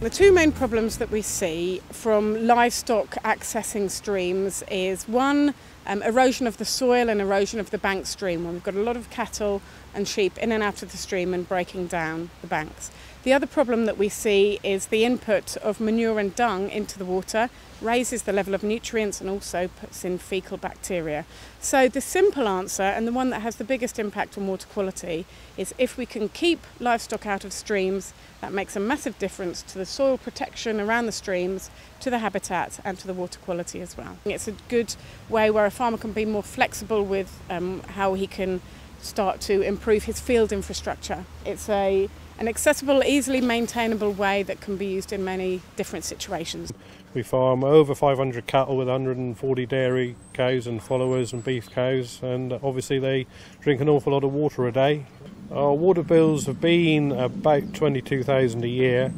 The two main problems that we see from livestock accessing streams is one, um, erosion of the soil and erosion of the bank stream when we've got a lot of cattle and sheep in and out of the stream and breaking down the banks. The other problem that we see is the input of manure and dung into the water raises the level of nutrients and also puts in fecal bacteria. So the simple answer and the one that has the biggest impact on water quality is if we can keep livestock out of streams, that makes a massive difference to the soil protection around the streams, to the habitat and to the water quality as well. It's a good way where a farmer can be more flexible with um, how he can start to improve his field infrastructure. It's a, an accessible, easily maintainable way that can be used in many different situations. We farm over 500 cattle with 140 dairy cows and followers and beef cows, and obviously they drink an awful lot of water a day. Our water bills have been about 22,000 a year,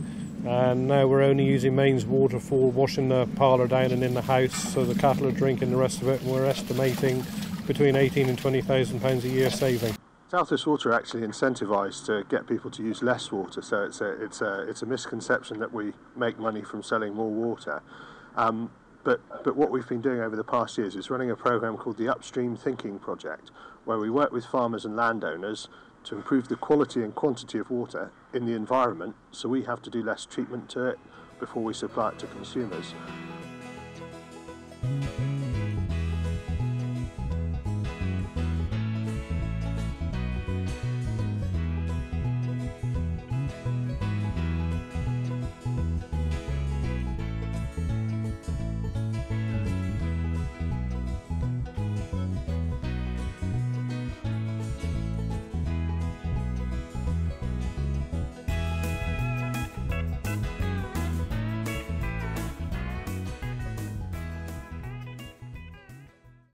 and now we're only using mains water for washing the parlour down and in the house, so the cattle are drinking the rest of it, and we're estimating between 18 and 20,000 pounds a year saving. Southwest Water actually incentivised to get people to use less water, so it's a, it's a, it's a misconception that we make money from selling more water. Um, but, but what we've been doing over the past years is running a program called the Upstream Thinking Project, where we work with farmers and landowners to improve the quality and quantity of water in the environment so we have to do less treatment to it before we supply it to consumers.